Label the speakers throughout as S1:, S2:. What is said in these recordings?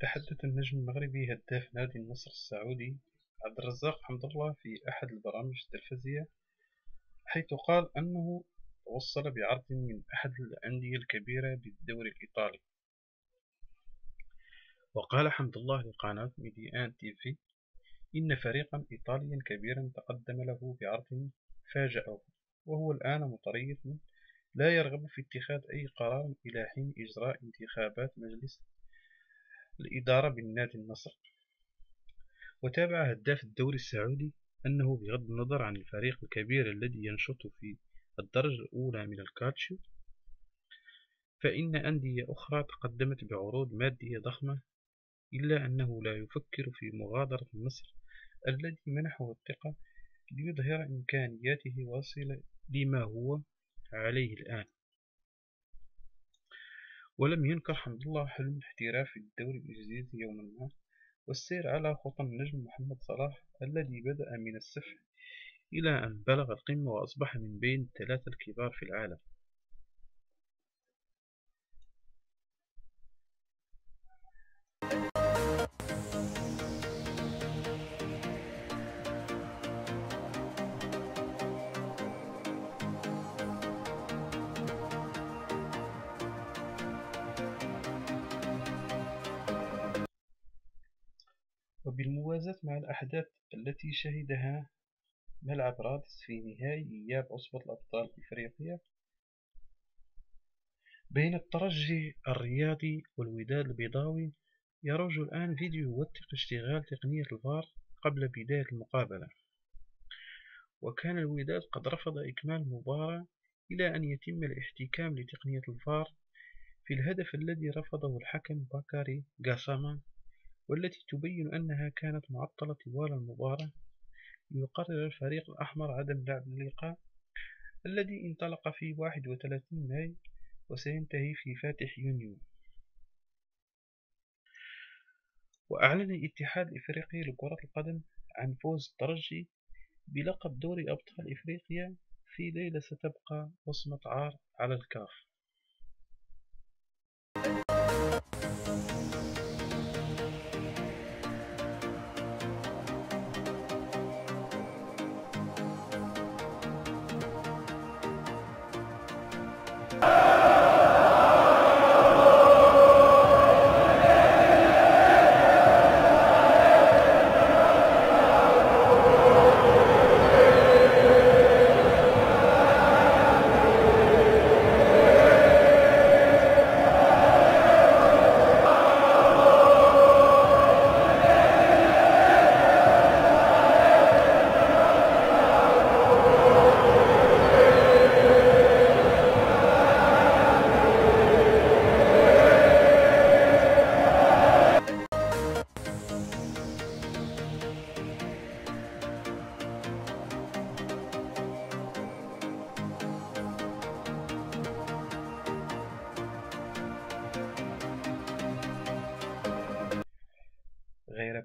S1: تحدث النجم المغربي هداف نادي النصر السعودي عبد الرزاق حمد الله في أحد البرامج التلفزية حيث قال أنه توصل بعرض من أحد الأندية الكبيرة بالدوري الإيطالي. وقال حمد الله لقناة Medi1 TV إن فريقا إيطاليا كبيرا تقدم له بعرض فاجأه وهو الآن متريث لا يرغب في اتخاذ أي قرار إلى حين إجراء انتخابات مجلس الإدارة بالنادي النصر وتابع هداف الدوري السعودي أنه بغض النظر عن الفريق الكبير الذي ينشط في الدرجة الأولى من الكالتشيو فإن أندية أخرى تقدمت بعروض مادية ضخمة إلا أنه لا يفكر في مغادرة النصر الذي منحه الثقة ليظهر إمكانياته ويصل لما هو عليه الآن. ولم ينكر حمد الله حلم الاحتراف في الدوري الإنجليزي يوما ما والسير على خطى النجم محمد صلاح الذي بدأ من الصفر إلى أن بلغ القمة وأصبح من بين الثلاثة الكبار في العالم. وبالموازاة مع الأحداث التي شهدها ملعب رادس في نهائي إياب عصبة الأبطال إفريقيا بين الترجي الرياضي والوداد البيضاوي يروج الآن فيديو يوثق اشتغال تقنية الفار قبل بداية المقابلة. وكان الوداد قد رفض إكمال المباراة إلى أن يتم الاحتكام لتقنية الفار في الهدف الذي رفضه الحكم باكاري غاساما. والتي تبين أنها كانت معطلة طوال المباراة يقرر الفريق الأحمر عدم لعب اللقاء الذي انطلق في 31 ماي وسينتهي في فاتح يونيو. وأعلن الاتحاد الإفريقي لكرة القدم عن فوز الترجي بلقب دوري أبطال إفريقيا في ليلة ستبقى وصمة عار على الكاف.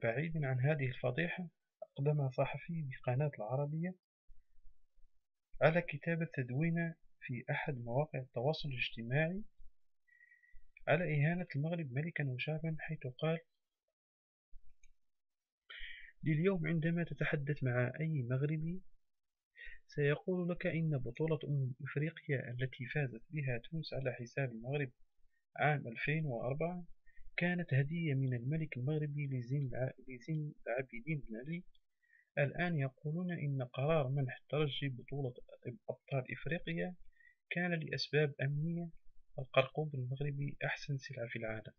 S1: بعيد عن هذه الفضيحة أقدم صحفي بقناة العربية على كتابة تدوينة في أحد مواقع التواصل الاجتماعي على إهانة المغرب ملكا وشعبا حيث قال لليوم عندما تتحدث مع أي مغربي سيقول لك إن بطولة أمم إفريقيا التي فازت بها تونس على حساب المغرب عام 2004 كانت هدية من الملك المغربي لزين العابدين بن علي. الآن يقولون إن قرار منح الترجي بطولة أبطال إفريقيا كان لأسباب أمنية. القرقوب المغربي أحسن سلعة في العالم.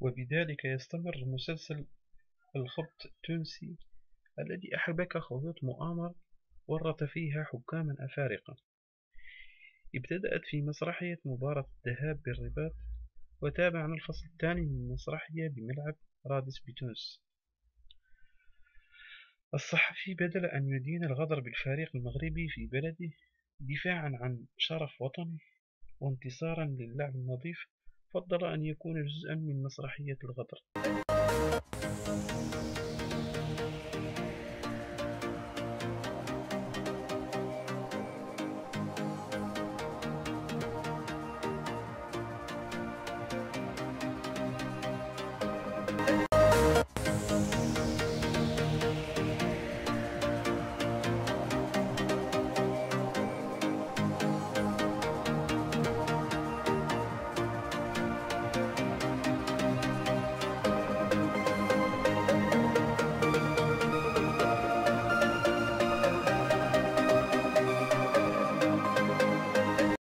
S1: وبذلك يستمر مسلسل الخبط التونسي الذي أحبك خيوط مؤامر ورط فيها حكاما أفارقة ابتدأت في مسرحية مباراة الذهاب بالرباط وتابعنا الفصل الثاني من المسرحية بملعب رادس بتونس. الصحفي بدل أن يدين الغدر بالفريق المغربي في بلده دفاعا عن شرف وطنه وانتصارا للعب النظيف فضل أن يكون جزءا من مسرحية الغدر.